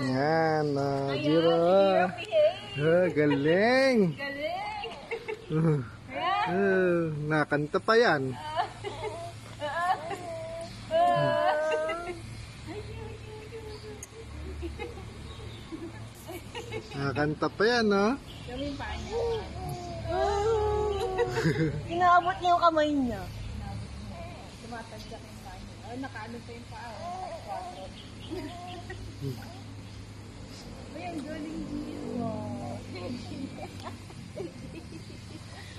Yan, ah, Jiro. Ah, galing. Galing! Uh, uh, nakanta pa yan. Nakanta pa yan, no? Inaabot niya yung kamay niya. Tumatagyak yung paa niya. Oh, nakaano pa yung paa. Quattro. Ay, ang galing niyo.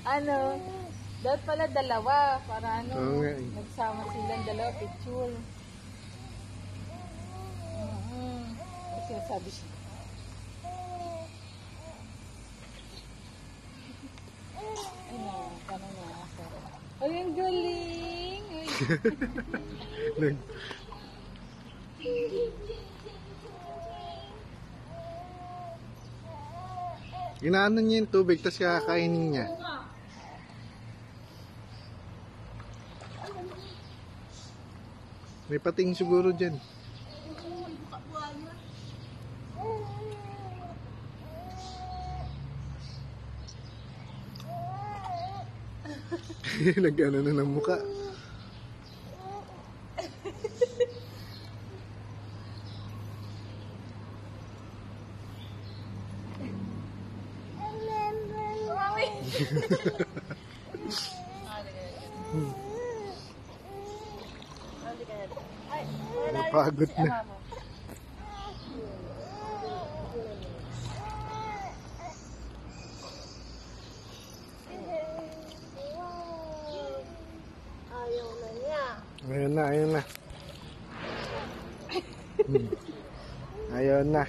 ano, dapat pala dalawa para ano, Oo nga eh. nagsama silang dalawa picture. Mm-hmm. Kasi sabi siya. Ano, ako? Ay, ang galing! Ay, Inaano niya yung tubig, tapos kakainin niya. May pating siguro dyan. Nag-ano na ng muka. Napagod na. Ayun na, ayun na. Hmm. Ayun na.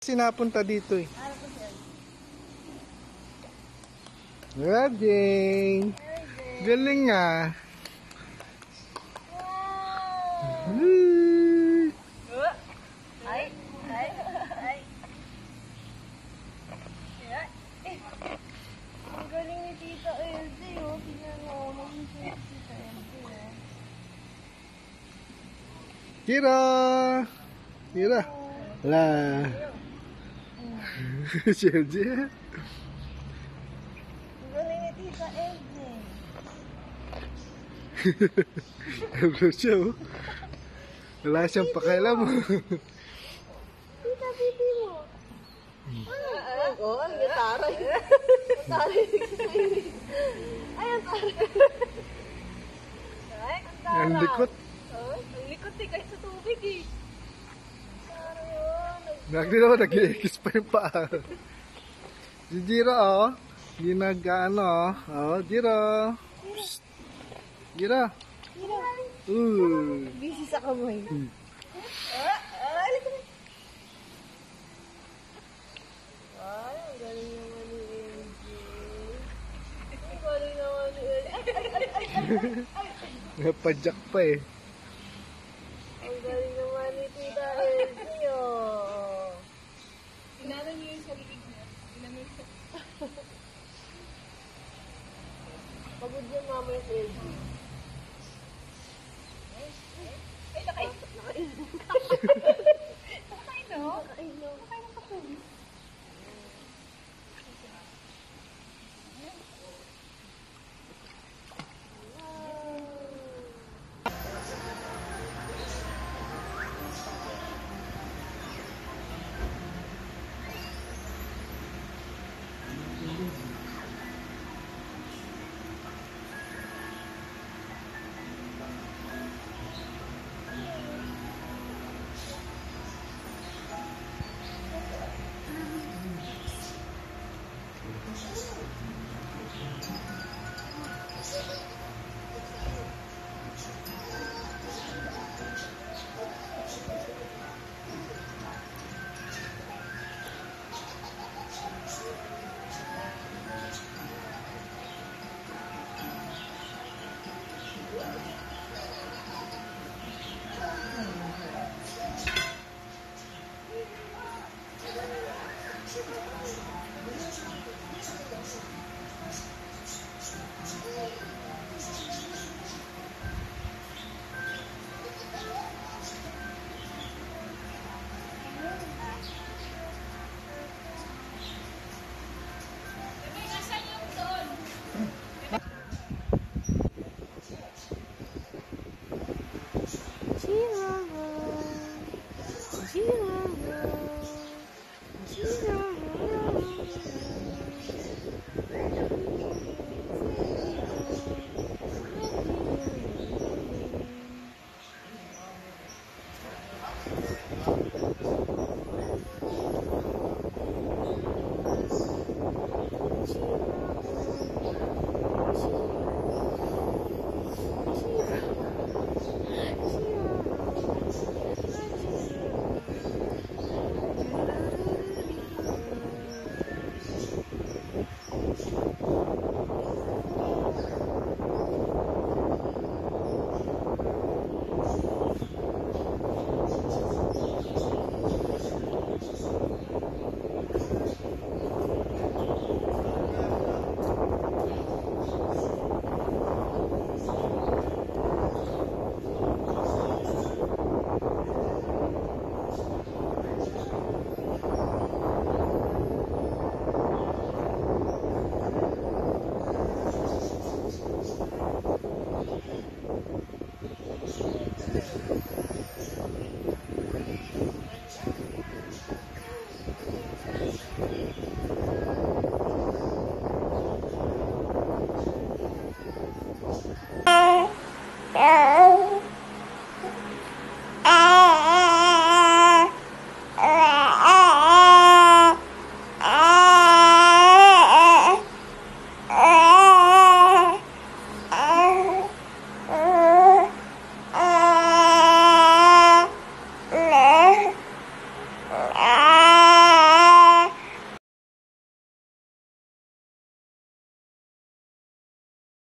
Sinapunta dito eh. Wedding! Galing nga. Woo! Ay, ay, ay. Ang galing ni Tita Elsie, oh. Tingnan mo, maging sweet si Tita Elsie, oh. Kira! Kira! Wala. Sergio. Ang ni Tita Elsie. Hello siya oh. Wala siyang pakialam. Tita, bibi mo. Ay, oh, ang gitaray. Taray. Ay, ang taray. Ay, ang taray. Ang likot. oh, ang likot eh, kahit sa tubig eh. Taray, oh. Nag- Nagdi naman nag-iikis pa yung paa. Si Jiro oh. Hindi nag-ano oh. Jiro. Psst. Jiro. Uh. Busy sa kamay. Hmm. Ah, ay, ay. Napadyak pa eh. Ang galing naman ni Tita Elsie, oh. Inano niyo yung sa liig niya. Inano yung sa... Pagod yung mama yung Elsie. Ay, nakain. Nakain, no? です。